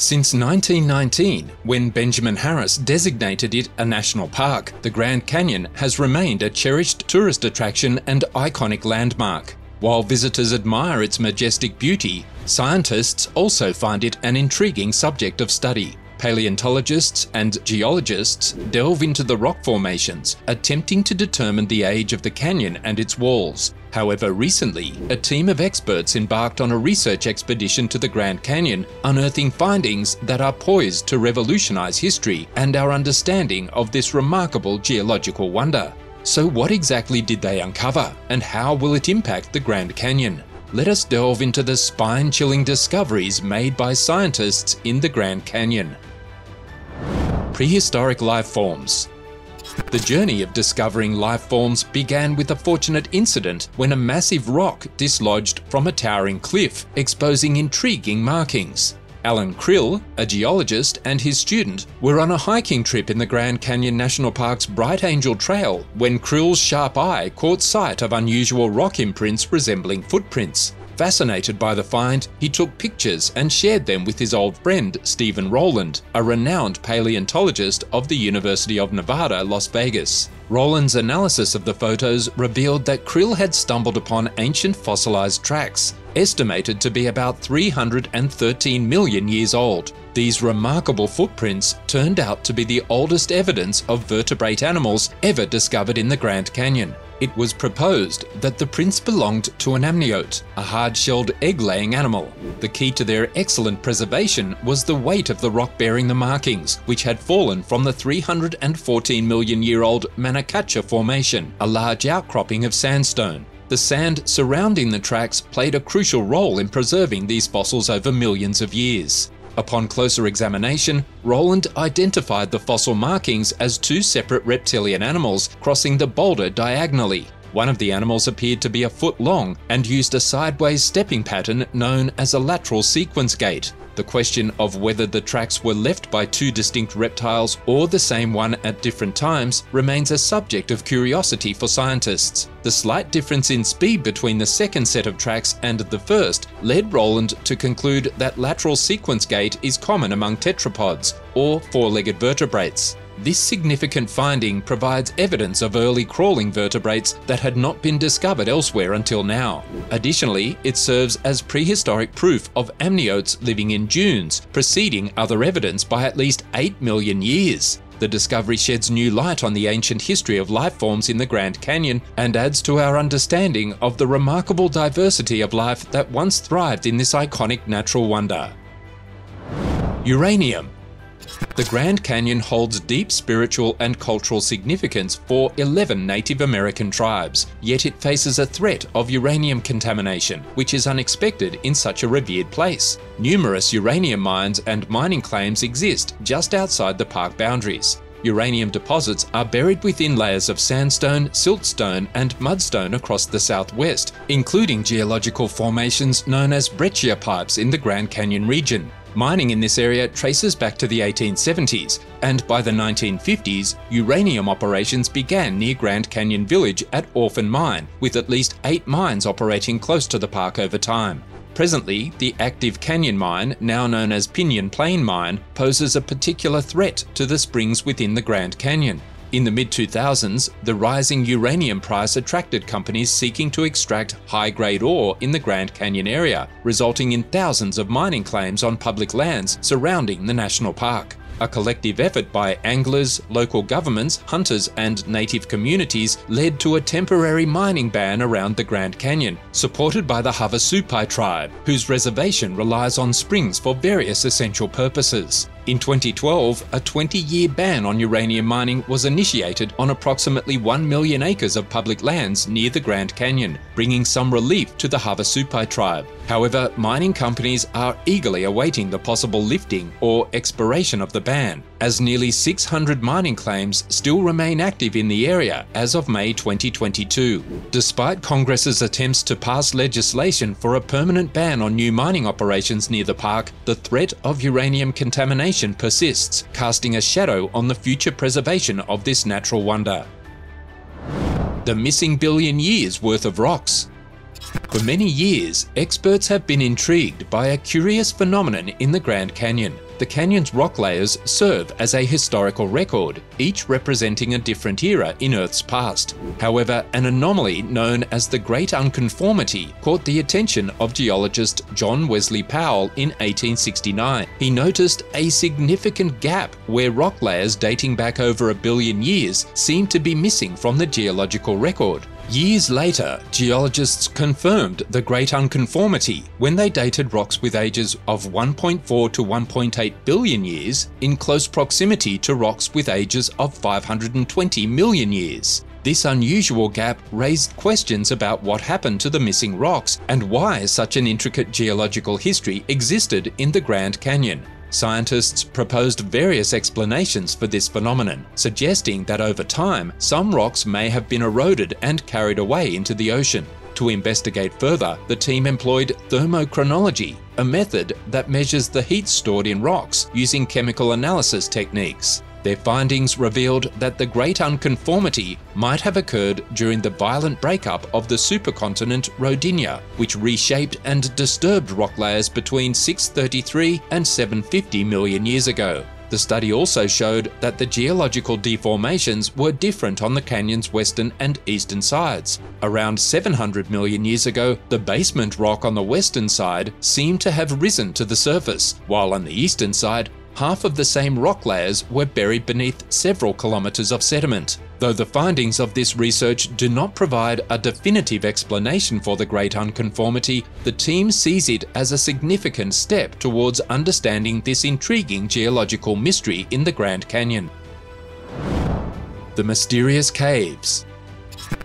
Since 1919, when Benjamin Harris designated it a national park, the Grand Canyon has remained a cherished tourist attraction and iconic landmark. While visitors admire its majestic beauty, scientists also find it an intriguing subject of study. Paleontologists and geologists delve into the rock formations, attempting to determine the age of the canyon and its walls. However, recently, a team of experts embarked on a research expedition to the Grand Canyon, unearthing findings that are poised to revolutionize history and our understanding of this remarkable geological wonder. So, what exactly did they uncover, and how will it impact the Grand Canyon? Let us delve into the spine chilling discoveries made by scientists in the Grand Canyon. Prehistoric life forms. The journey of discovering life forms began with a fortunate incident when a massive rock dislodged from a towering cliff, exposing intriguing markings. Alan Krill, a geologist, and his student were on a hiking trip in the Grand Canyon National Park's Bright Angel Trail when Krill's sharp eye caught sight of unusual rock imprints resembling footprints. Fascinated by the find, he took pictures and shared them with his old friend Stephen Rowland, a renowned paleontologist of the University of Nevada, Las Vegas. Rowland's analysis of the photos revealed that Krill had stumbled upon ancient fossilized tracks, estimated to be about 313 million years old. These remarkable footprints turned out to be the oldest evidence of vertebrate animals ever discovered in the Grand Canyon. It was proposed that the prints belonged to an amniote, a hard-shelled egg-laying animal. The key to their excellent preservation was the weight of the rock bearing the markings, which had fallen from the 314 million year old Manakacha Formation, a large outcropping of sandstone. The sand surrounding the tracks played a crucial role in preserving these fossils over millions of years. Upon closer examination, Rowland identified the fossil markings as two separate reptilian animals crossing the boulder diagonally. One of the animals appeared to be a foot long and used a sideways stepping pattern known as a lateral sequence gait. The question of whether the tracks were left by two distinct reptiles or the same one at different times remains a subject of curiosity for scientists. The slight difference in speed between the second set of tracks and the first led Rowland to conclude that lateral sequence gait is common among tetrapods, or four-legged vertebrates. This significant finding provides evidence of early crawling vertebrates that had not been discovered elsewhere until now. Additionally, it serves as prehistoric proof of amniotes living in dunes, preceding other evidence by at least 8 million years. The discovery sheds new light on the ancient history of life forms in the Grand Canyon and adds to our understanding of the remarkable diversity of life that once thrived in this iconic natural wonder. Uranium the Grand Canyon holds deep spiritual and cultural significance for 11 Native American tribes, yet it faces a threat of uranium contamination, which is unexpected in such a revered place. Numerous uranium mines and mining claims exist just outside the park boundaries. Uranium deposits are buried within layers of sandstone, siltstone, and mudstone across the southwest, including geological formations known as breccia pipes in the Grand Canyon region. Mining in this area traces back to the 1870s, and by the 1950s, uranium operations began near Grand Canyon Village at Orphan Mine, with at least eight mines operating close to the park over time. Presently, the active Canyon Mine, now known as Pinyon Plain Mine, poses a particular threat to the springs within the Grand Canyon. In the mid 2000s, the rising uranium price attracted companies seeking to extract high grade ore in the Grand Canyon area, resulting in thousands of mining claims on public lands surrounding the national park. A collective effort by anglers, local governments, hunters, and native communities led to a temporary mining ban around the Grand Canyon, supported by the Havasupai tribe, whose reservation relies on springs for various essential purposes. In 2012, a 20 year ban on uranium mining was initiated on approximately 1 million acres of public lands near the Grand Canyon, bringing some relief to the Havasupai tribe. However, mining companies are eagerly awaiting the possible lifting or expiration of the ban, as nearly 600 mining claims still remain active in the area as of May 2022. Despite Congress's attempts to pass legislation for a permanent ban on new mining operations near the park, the threat of uranium contamination persists, casting a shadow on the future preservation of this natural wonder. The missing billion years worth of rocks. For many years, experts have been intrigued by a curious phenomenon in the Grand Canyon The canyon's rock layers serve as a historical record, each representing a different era in Earth's past. However, an anomaly known as the Great Unconformity caught the attention of geologist John Wesley Powell in 1869. He noticed a significant gap where rock layers dating back over a billion years seemed to be missing from the geological record. Years later, geologists confirmed the Great Unconformity when they dated rocks with ages of 1.4 to 1.8 billion years in close proximity to rocks with ages of 520 million years. This unusual gap raised questions about what happened to the missing rocks and why such an intricate geological history existed in the Grand Canyon. Scientists proposed various explanations for this phenomenon, suggesting that over time, some rocks may have been eroded and carried away into the ocean. To investigate further, the team employed thermochronology, a method that measures the heat stored in rocks using chemical analysis techniques. Their findings revealed that the Great Unconformity might have occurred during the violent breakup of the supercontinent Rodinia, which reshaped and disturbed rock layers between 633 and 750 million years ago. The study also showed that the geological deformations were different on the canyon's western and eastern sides. Around 700 million years ago, the basement rock on the western side seemed to have risen to the surface, while on the eastern side, half of the same rock layers were buried beneath several kilometres of sediment. Though the findings of this research do not provide a definitive explanation for the Great Unconformity, the team sees it as a significant step towards understanding this intriguing geological mystery in the Grand Canyon. The Mysterious Caves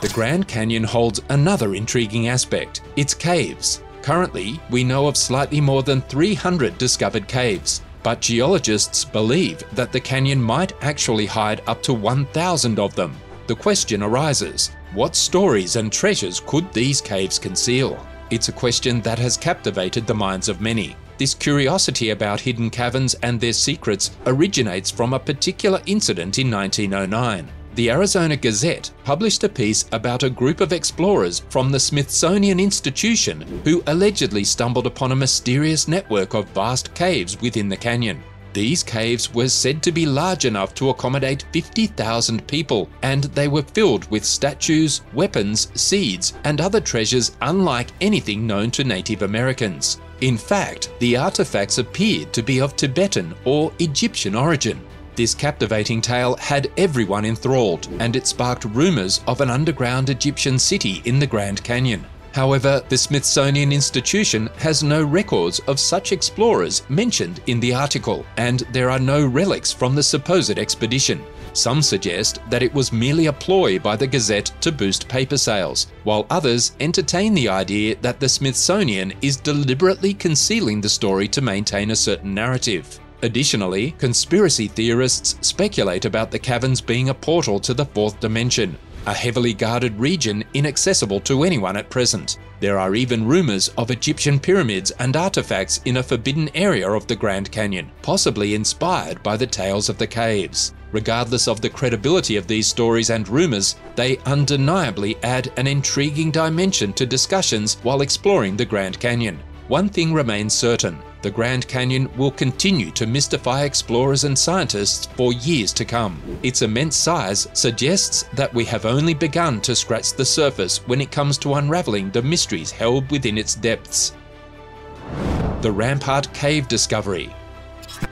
The Grand Canyon holds another intriguing aspect, its caves. Currently, we know of slightly more than 300 discovered caves, but geologists believe that the canyon might actually hide up to 1,000 of them. The question arises what stories and treasures could these caves conceal? It's a question that has captivated the minds of many. This curiosity about hidden caverns and their secrets originates from a particular incident in 1909 the Arizona Gazette published a piece about a group of explorers from the Smithsonian Institution who allegedly stumbled upon a mysterious network of vast caves within the canyon. These caves were said to be large enough to accommodate 50,000 people, and they were filled with statues, weapons, seeds, and other treasures unlike anything known to Native Americans. In fact, the artifacts appeared to be of Tibetan or Egyptian origin. This captivating tale had everyone enthralled, and it sparked rumours of an underground Egyptian city in the Grand Canyon. However, the Smithsonian Institution has no records of such explorers mentioned in the article, and there are no relics from the supposed expedition. Some suggest that it was merely a ploy by the Gazette to boost paper sales, while others entertain the idea that the Smithsonian is deliberately concealing the story to maintain a certain narrative. Additionally, conspiracy theorists speculate about the caverns being a portal to the fourth dimension, a heavily guarded region inaccessible to anyone at present. There are even rumours of Egyptian pyramids and artifacts in a forbidden area of the Grand Canyon, possibly inspired by the tales of the caves. Regardless of the credibility of these stories and rumours, they undeniably add an intriguing dimension to discussions while exploring the Grand Canyon. One thing remains certain the Grand Canyon will continue to mystify explorers and scientists for years to come. Its immense size suggests that we have only begun to scratch the surface when it comes to unraveling the mysteries held within its depths. The Rampart Cave Discovery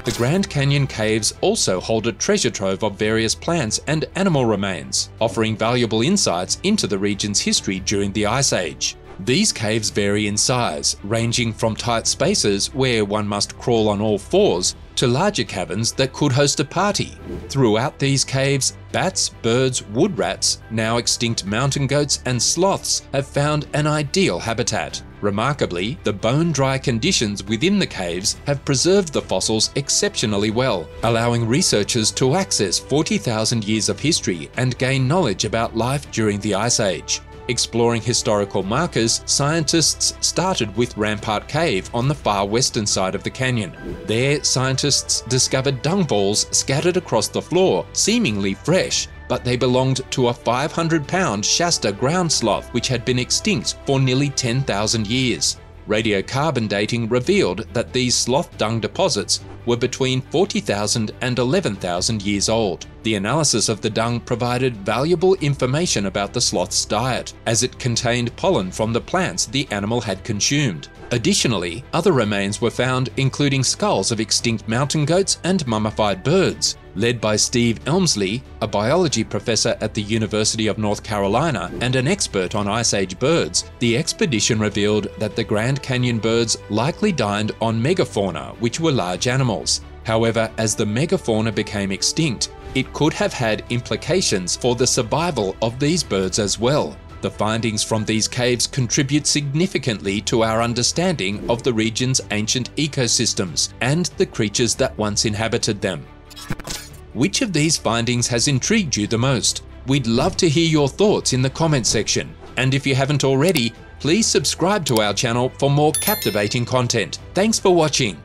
the Grand Canyon caves also hold a treasure trove of various plants and animal remains, offering valuable insights into the region's history during the Ice Age. These caves vary in size, ranging from tight spaces where one must crawl on all fours to larger caverns that could host a party. Throughout these caves, bats, birds, wood rats, now extinct mountain goats, and sloths have found an ideal habitat. Remarkably, the bone dry conditions within the caves have preserved the fossils exceptionally well, allowing researchers to access 40,000 years of history and gain knowledge about life during the Ice Age. Exploring historical markers, scientists started with Rampart Cave on the far western side of the canyon. There, scientists discovered dung balls scattered across the floor, seemingly fresh, but they belonged to a 500 pound Shasta ground sloth which had been extinct for nearly 10,000 years. Radiocarbon dating revealed that these sloth dung deposits were between 40,000 and 11,000 years old. The analysis of the dung provided valuable information about the sloth's diet, as it contained pollen from the plants the animal had consumed. Additionally, other remains were found including skulls of extinct mountain goats and mummified birds. Led by Steve Emslie, a biology professor at the University of North Carolina and an expert on Ice Age birds, the expedition revealed that the Grand Canyon birds likely dined on megafauna, which were large animals. However, as the megafauna became extinct, it could have had implications for the survival of these birds as well. The findings from these caves contribute significantly to our understanding of the region's ancient ecosystems and the creatures that once inhabited them. Which of these findings has intrigued you the most? We'd love to hear your thoughts in the comment section. And if you haven't already, please subscribe to our channel for more captivating content. Thanks for watching.